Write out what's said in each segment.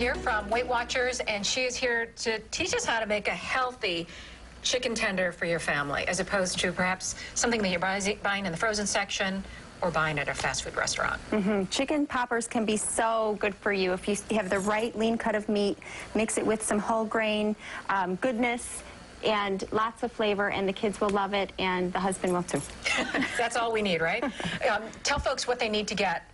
here from Weight Watchers, and she is here to teach us how to make a healthy chicken tender for your family, as opposed to perhaps something that you're buy- buying in the frozen section or buying at a fast food restaurant. Mm, Chicken poppers can be so good for you if you have the right lean cut of meat, mix it with some whole grain um, goodness and lots of flavor, and the kids will love it, and the husband will too. That's all we need, right? Um, tell folks what they need to get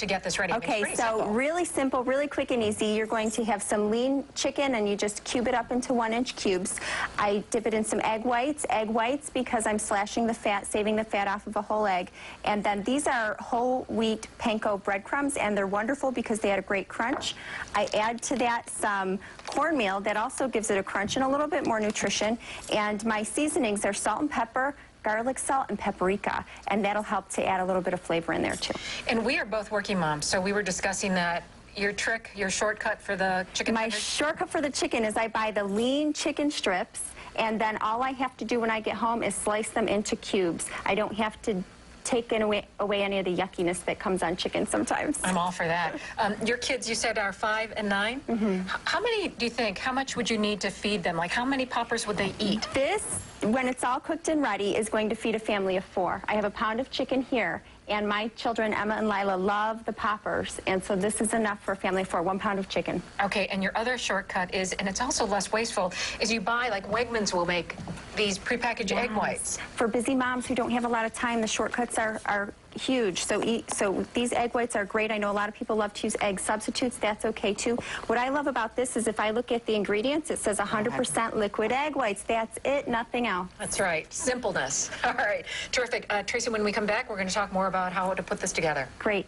to get this ready. I mean, it's Okay, so simple. really simple, really quick and easy. You're going to have some lean chicken and you just cube it up into one inch cubes. I dip it in some egg whites, egg whites because I'm slashing the fat, saving the fat off of a whole egg. And then these are whole wheat panko breadcrumbs and they're wonderful because they had a great crunch. I add to that some cornmeal that also gives it a crunch and a little bit more nutrition. And my seasonings are salt and pepper, garlic salt and paprika, and that'll help to add a little bit of flavor in there too. And we are both working moms, so we were discussing that. Your trick, your shortcut for the chicken My shortcut for the chicken is I buy the lean chicken strips, and then all I have to do when I get home is slice them into cubes. I don't have to take away, away any of the yuckiness that comes on chicken sometimes. I'm all for that. Um, your kids, you said, are five and 9 Mm-hmm. How many do you think? How much would you need to feed them? Like, how many poppers would they eat? This, when it's all cooked and ready, is going to feed a family of four. I have a pound of chicken here, and my children, Emma and Lila, love the poppers, and so this is enough for a family for one pound of chicken. Okay, and your other shortcut is, and it's also less wasteful, is you buy, like Wegmans will make these prepackaged egg whites. For busy moms who don't have a lot of time, the shortcuts are, are huge. So, eat, so these egg whites are great. I know a lot of people love to use egg substitutes. That's okay too. What I love about this is if I look at the ingredients, it says 100% liquid egg whites. That's it, nothing else. That's right, simpleness. All right, terrific. Uh, Tracy, when we come back, we're going to talk more about how to put this together. Great.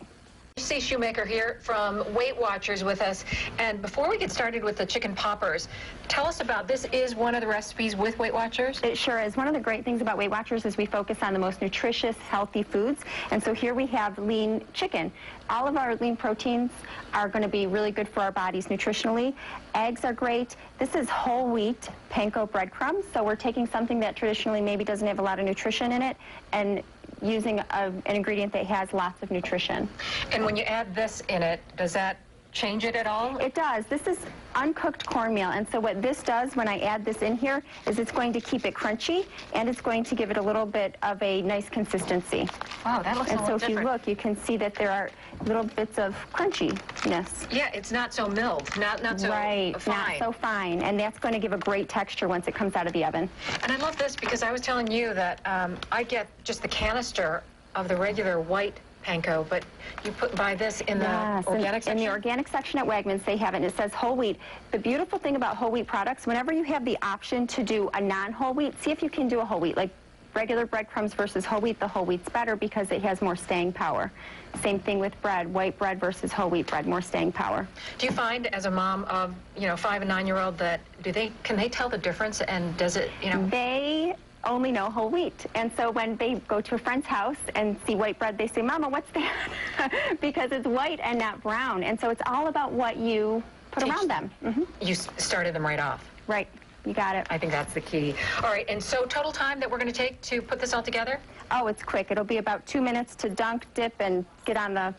C. Shoemaker here from Weight Watchers with us. And before we get started with the chicken poppers, tell us about this is one of the recipes with Weight Watchers. It sure is. One of the great things about Weight Watchers is we focus on the most nutritious, healthy foods. And so here we have lean chicken. All of our lean proteins are going to be really good for our bodies nutritionally. Eggs are great. This is whole wheat panko breadcrumbs. So we're taking something that traditionally maybe doesn't have a lot of nutrition in it and using a, an ingredient that has lots of nutrition. And when you add this in it, does that change it at all? It does. This is uncooked cornmeal, and so what this does when I add this in here is it's going to keep it crunchy, and it's going to give it a little bit of a nice consistency. Wow, that looks a And so if you look, you can see that there are little bits of crunchiness. Yeah, it's not so milled, not not so right, fine. not so fine, and that's going to give a great texture once it comes out of the oven. And I love this because I was telling you that um, I get just the canister of the regular white panko, but you put buy this in the Yes, in- organic in, section. the organic section at Wegmans, they have it, and it says whole wheat. The beautiful thing about whole wheat products, whenever you have the option to do a non-whole wheat, see if you can do a whole wheat, like regular breadcrumbs versus whole wheat, the whole wheat's better because it has more staying power. Same thing with bread, white bread versus whole wheat bread, more staying power. Do you find, as a mom of you know five and nine year old, that do they can they tell the difference? And does it you know? They only know whole wheat. And so when they go to a friend's house and see white bread, they say, Mama, what's that? because it's white and not brown. And so it's all about what you put Teach around them. hmm You started them right off. Right. You got it. I think that's the key. All right, and so total time that we're going to take to put this all together, Oh, it's quick. It'll be about two minutes to dunk, dip, and get on the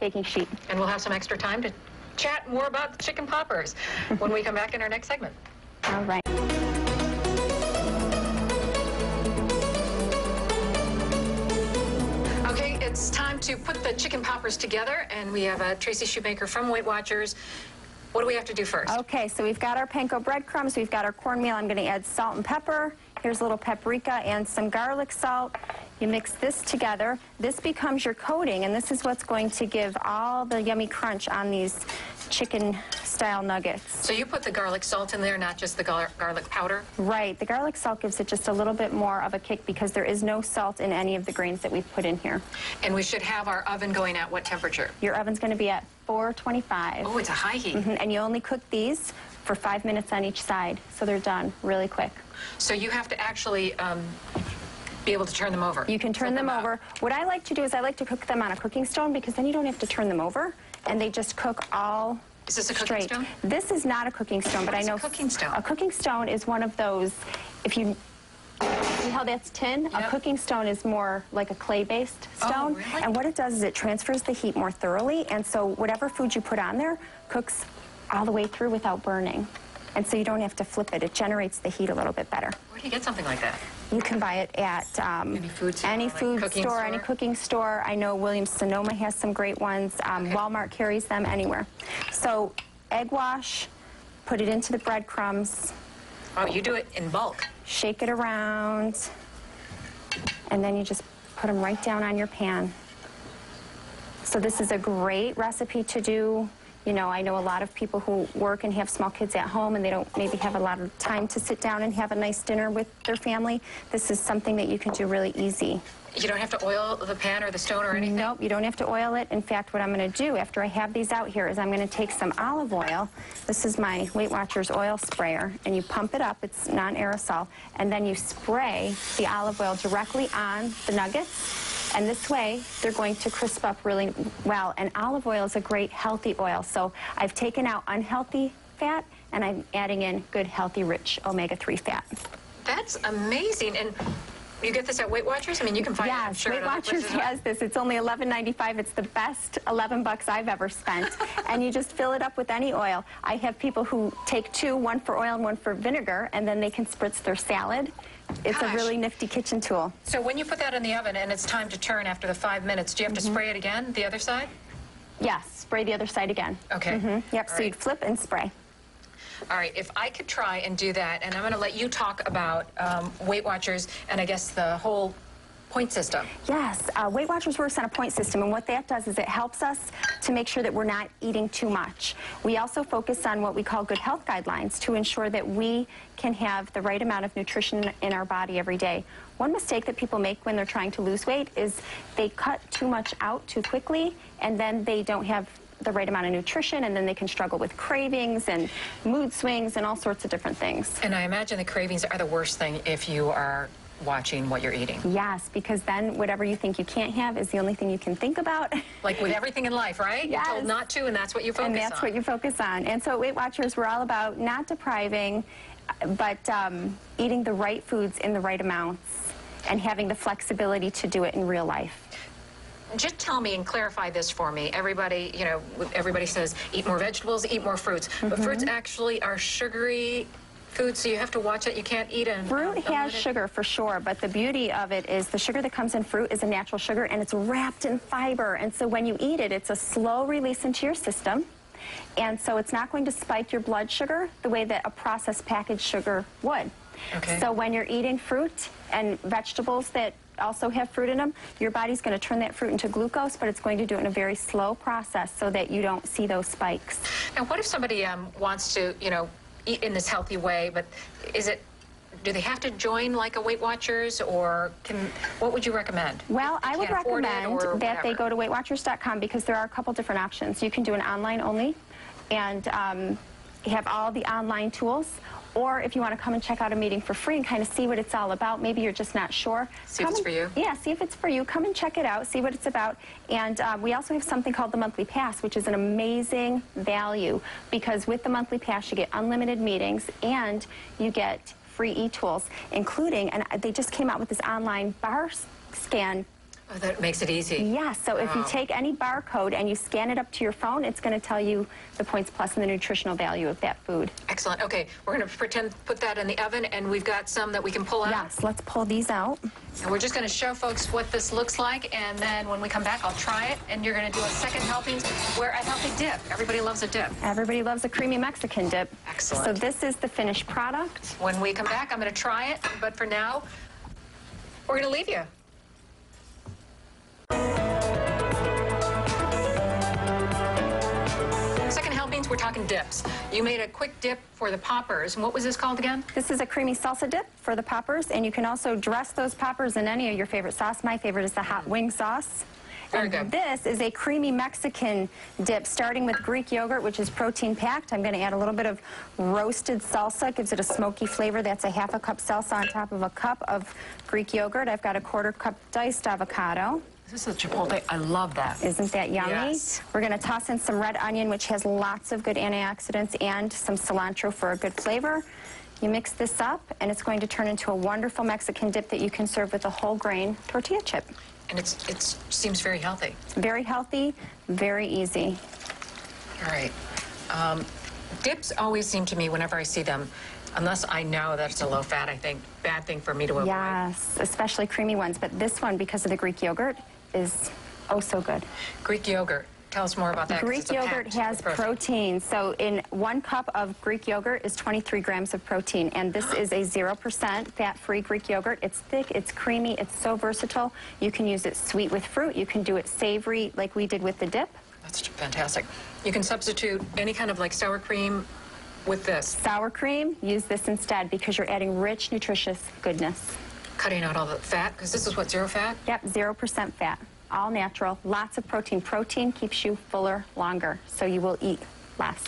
baking sheet. and we'll have some extra time to chat more about the chicken poppers when we come back in our next segment. All right. It's time to put the chicken poppers together, and we have uh, Tracy Shoemaker from Weight Watchers. What do we have to do first? Okay, so we've got our panko breadcrumbs, we've got our cornmeal. I'm going to add salt and pepper. Here's a little paprika and some garlic salt. You mix this together. This becomes your coating, and this is what's going to give all the yummy crunch on these chicken-style nuggets. So you put the garlic salt in there, not just the gar- garlic powder? Right, the garlic salt gives it just a little bit more of a kick because there is no salt in any of the grains that we've put in here. And we should have our oven going at what temperature? Your oven's going to be at 425. Oh, it's a high heat. Mhm, And you only cook these for five minutes on each side, so they're done really quick. So you have to actually um, be able to turn them over. You can turn them out. over. What I like to do is I like to cook them on a cooking stone because then you don't have to turn them over, and they just cook all Is this a cooking straight. stone? This is not a cooking stone, but I is a know cooking stone? A cooking stone is one of those. If you see how that's tin, a cooking stone is more like a clay-based Oh, stone, really? and what it does is it transfers the heat more thoroughly, and so whatever food you put on there cooks all the way through without burning. And so you don't have to flip it. It generates the heat a little bit better. Where do you get something like that? You can buy it at um, Any food store, any food cooking store, any cooking store. I know Williams Sonoma has some great ones. Um, Okay. Walmart carries them anywhere. So egg wash, put it into the breadcrumbs, Oh, you do it in bulk. shake it around, and then you just put them right down on your pan. So this is a great recipe to do. You know, I know a lot of people who work and have small kids at home and they don't maybe have a lot of time to sit down and have a nice dinner with their family. This is something that you can do really easy. You don't have to oil the pan or the stone or anything? Nope, you don't have to oil it. In fact, what I'm going to do after I have these out here is I'm going to take some olive oil. This is my Weight Watchers oil sprayer, and you pump it up. It's non-aerosol, and then you spray the olive oil directly on the nuggets. And this way, they're going to crisp up really well. And olive oil is a great healthy oil. So I've taken out unhealthy fat, and I'm adding in good, healthy, rich omega-3 fat. That's amazing. And you get this at Weight Watchers? I mean, you can find it, I'm Yes, sure. Weight Watchers has this. It's only $11.95. It's the best 11 bucks I've ever spent. and you just fill it up with any oil. I have people who take two, one for oil and one for vinegar, and then they can spritz their salad. It's Gosh. a really nifty kitchen tool. So when you put that in the oven and it's time to turn after the five minutes, do you have to spray it again, the other side? Yes, spray the other side again. Okay. Mhm. Yep, All so right. you'd flip and spray. All right, if I could try and do that, and I'm going to let you talk about um, Weight Watchers and I guess the whole point system. Yes, uh, Weight Watchers works on a point system, and what that does is it helps us to make sure that we're not eating too much. We also focus on what we call good health guidelines to ensure that we can have the right amount of nutrition in our body every day. One mistake that people make when they're trying to lose weight is they cut too much out too quickly, and then they don't have the right amount of nutrition, and then they can struggle with cravings and mood swings and all sorts of different things. And I imagine the cravings are the worst thing if you are watching what you're eating. Yes, because then whatever you think you can't have is the only thing you can think about. Like with everything in life, right? You're told not to, and that's what you focus on. and that's on. what you focus on. And so at Weight Watchers, we're all about not depriving, but um, eating the right foods in the right amounts and having the flexibility to do it in real life. Just tell me and clarify this for me. Everybody, you know, everybody says eat more vegetables, eat more fruits, but fruits Mm-hmm. actually are sugary foods, so you have to watch it. You can't eat them. Fruit has sugar for sure, but the beauty of it is the sugar that comes in fruit is a natural sugar and it's wrapped in fiber. And so when you eat it, it's a slow release into your system. And so it's not going to spike your blood sugar the way that a processed packaged sugar would. Okay. So when you're eating fruit and vegetables that also have fruit in them, your body's going to turn that fruit into glucose, but it's going to do it in a very slow process so that you don't see those spikes. Now, what if somebody um, wants to, you know, eat in this healthy way, but is it, do they have to join like a Weight Watchers, or can, what would you recommend? Well, I would can't afford it recommend that they go to WeightWatchers.com because there are a couple different options. You can do an online only and um, have all the online tools. Or if you want to come and check out a meeting for free and kind of see what it's all about, maybe you're just not sure. See if it's for you. Yeah, see if it's for you. Come and check it out, see what it's about. And uh, we also have something called the Monthly Pass, which is an amazing value because with the Monthly Pass, you get unlimited meetings and you get free e-tools, including, and they just came out with this online bar scan Oh, that makes it easy. Yes, so if you take any barcode and you scan it up to your phone, it's going to tell you the points plus and the nutritional value of that food. Excellent. Okay, we're going to pretend put that in the oven, and we've got some that we can pull out. Yes, let's pull these out. And we're just going to show folks what this looks like, and then when we come back, I'll try it, and you're going to do a second helping where a healthy dip. Everybody loves a dip. Everybody loves a creamy Mexican dip. Excellent. So this is the finished product. When we come back, I'm going to try it, but for now, we're going to leave you. We're talking dips. You made a quick dip for the poppers, and what was this called again? This is a creamy salsa dip for the poppers, and you can also dress those poppers in any of your favorite sauce. My favorite is the hot mm. wing sauce. Very and good. this is a creamy Mexican dip, starting with Greek yogurt, which is protein packed. I'm going to add a little bit of roasted salsa, gives it a smoky flavor. That's a half a cup salsa on top of a cup of Greek yogurt. I've got a quarter cup diced avocado. This is chipotle. I love that. Isn't that yummy? Yes. We're going to toss in some red onion, which has lots of good antioxidants, and some cilantro for a good flavor. You mix this up, and it's going to turn into a wonderful Mexican dip that you can serve with a whole grain tortilla chip. And it's it seems very healthy. Very healthy, very easy. All right. Um, Dips always seem to me, whenever I see them, unless I know that it's a low fat, I think, bad thing for me to avoid. Yes, especially creamy ones. But this one, because of the Greek yogurt, is oh so good. Greek yogurt. Tell us more about that. Greek yogurt has with protein. So in one cup of Greek yogurt is 23 grams of protein. And this is a 0% fat-free Greek yogurt. It's thick, it's creamy, it's so versatile. You can use it sweet with fruit. You can do it savory like we did with the dip. That's fantastic. You can substitute any kind of like sour cream with this, Sour cream, use this instead because you're adding rich, nutritious goodness. Cutting out all the fat, because this is what, zero fat? Yep, 0% fat, all natural, lots of protein. Protein keeps you fuller longer, so you will eat less.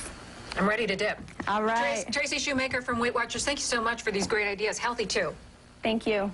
I'm ready to dip. All right. Tracy, Tracy Shoemaker from Weight Watchers, thank you so much for these great ideas. Healthy too. Thank you.